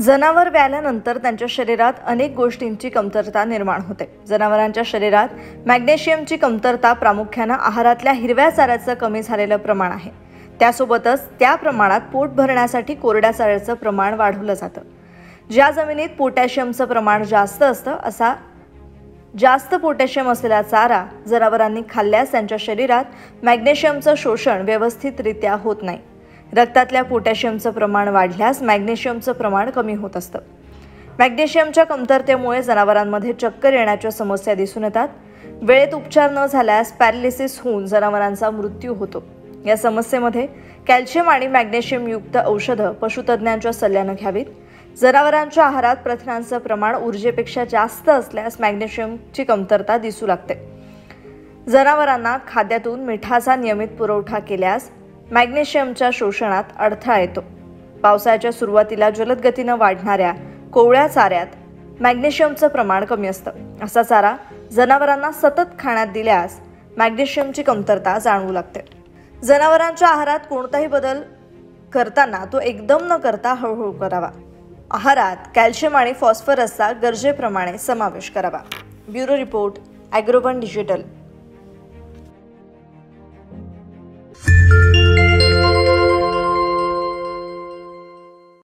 जनावर व्याल्यानंतर त्यांच्या शरीरात अनेक गोष्टींची कमतरता निर्माण होते. जनावरांच्या शरीरात मॅग्नेशियमची कमतरता प्रामुख्यानं आहारातल्या हिरव्या चाऱ्याचं कमी झालेलं प्रमाण आहे. त्यासोबतच त्या प्रमाणात पोट भरण्यासाठी कोरड्या चाऱ्याचं प्रमाण वाढवलं जातं. ज्या जमिनीत पोटॅशियमचं प्रमाण जास्त असतं असा जास्त पोटॅशियम असलेला चारा जनावरांनी खाल्ल्यास त्यांच्या शरीरात मॅग्नेशियमचं शोषण व्यवस्थितरित्या होत नाही. रक्तातल्या पोटॅशियमचं प्रमाण वाढल्यास मॅग्नेशियमचं प्रमाण कमी होत असतं. मॅग्नेशियमच्या कमतरतेमुळे जनावरांमध्ये चक्कर येण्याच्या समस्या दिसून येतात. वेळेत उपचार न झाल्यास पॅरालिसिस होऊन जनावरांचा मृत्यू होतो. या समस्येमध्ये कॅल्शियम आणि मॅग्नेशियमयुक्त औषधं पशुतज्ज्ञांच्या सल्ल्यानं घ्यावीत. जनावरांच्या आहारात प्रथिनांचं प्रमाण ऊर्जेपेक्षा जास्त असल्यास मॅग्नेशियमची कमतरता दिसू लागते. जनावरांना खाद्यातून मिठाचा नियमित पुरवठा केल्यास मॅग्नेशियमच्या शोषणात अडथळा येतो. पावसाळ्याच्या सुरुवातीला जलद गतीनं वाढणाऱ्या कोवळ्या चाऱ्यात मॅग्नेशियमचं प्रमाण कमी असतं. असा चारा जनावरांना सतत खाण्यात दिल्यास मॅग्नेशियमची कमतरता जाणवू लागते. जनावरांच्या आहारात कोणताही बदल करताना तो एकदम न करता हळूहळू करावा. आहारात कॅल्शियम आणि फॉस्फरसचा गरजेप्रमाणे समावेश करावा. Bureau report Agrowon digital.